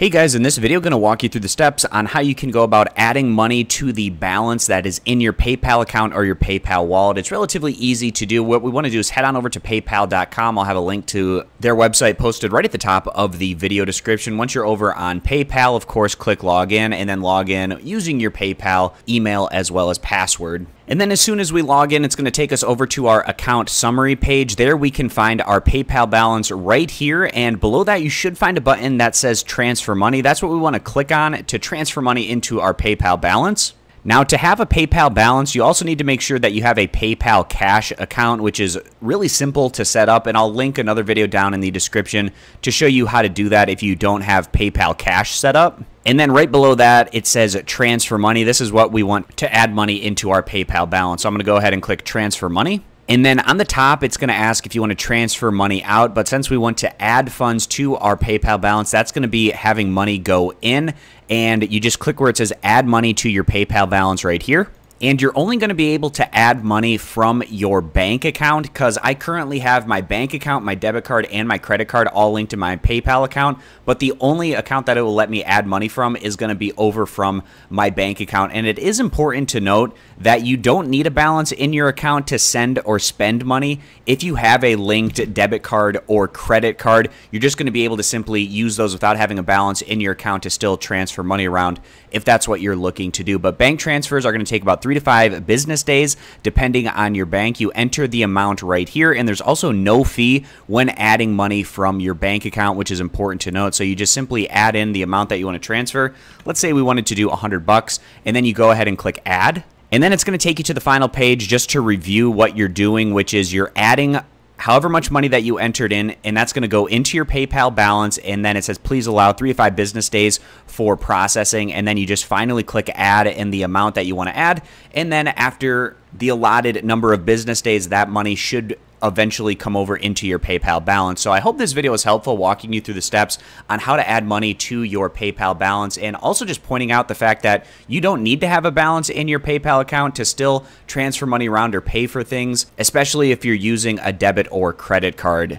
Hey guys, in this video, I'm going to walk you through the steps on how you can go about adding money to the balance that is in your PayPal account or your PayPal wallet. It's relatively easy to do. What we want to do is head on over to paypal.com. I'll have a link to their website posted right at the top of the video description. Once you're over on PayPal, of course, click login and then log in using your PayPal email as well as password. And then as soon as we log in, it's going to take us over to our account summary page. There we can find our PayPal balance right here. And below that, you should find a button that says transfer money. That's what we want to click on to transfer money into our PayPal balance. Now, to have a PayPal balance, you also need to make sure that you have a PayPal Cash account, which is really simple to set up. And I'll link another video down in the description to show you how to do that if you don't have PayPal Cash set up. And then right below that, it says transfer money. This is what we want to add money into our PayPal balance. So I'm going to go ahead and click transfer money. And then on the top, it's going to ask if you want to transfer money out. But since we want to add funds to our PayPal balance, that's going to be having money go in. And you just click where it says add money to your PayPal balance right here and you're only going to be able to add money from your bank account because I currently have my bank account, my debit card, and my credit card all linked to my PayPal account. But the only account that it will let me add money from is going to be over from my bank account. And it is important to note that you don't need a balance in your account to send or spend money. If you have a linked debit card or credit card, you're just going to be able to simply use those without having a balance in your account to still transfer money around if that's what you're looking to do. But bank transfers are going to take about three three to five business days, depending on your bank. You enter the amount right here, and there's also no fee when adding money from your bank account, which is important to note. So you just simply add in the amount that you want to transfer. Let's say we wanted to do 100 bucks, and then you go ahead and click add. And then it's going to take you to the final page just to review what you're doing, which is you're adding however much money that you entered in, and that's going to go into your PayPal balance. And then it says, please allow three to five business days for processing. And then you just finally click add in the amount that you want to add. And then after the allotted number of business days, that money should eventually come over into your PayPal balance. So I hope this video was helpful walking you through the steps on how to add money to your PayPal balance and also just pointing out the fact that you don't need to have a balance in your PayPal account to still transfer money around or pay for things, especially if you're using a debit or credit card.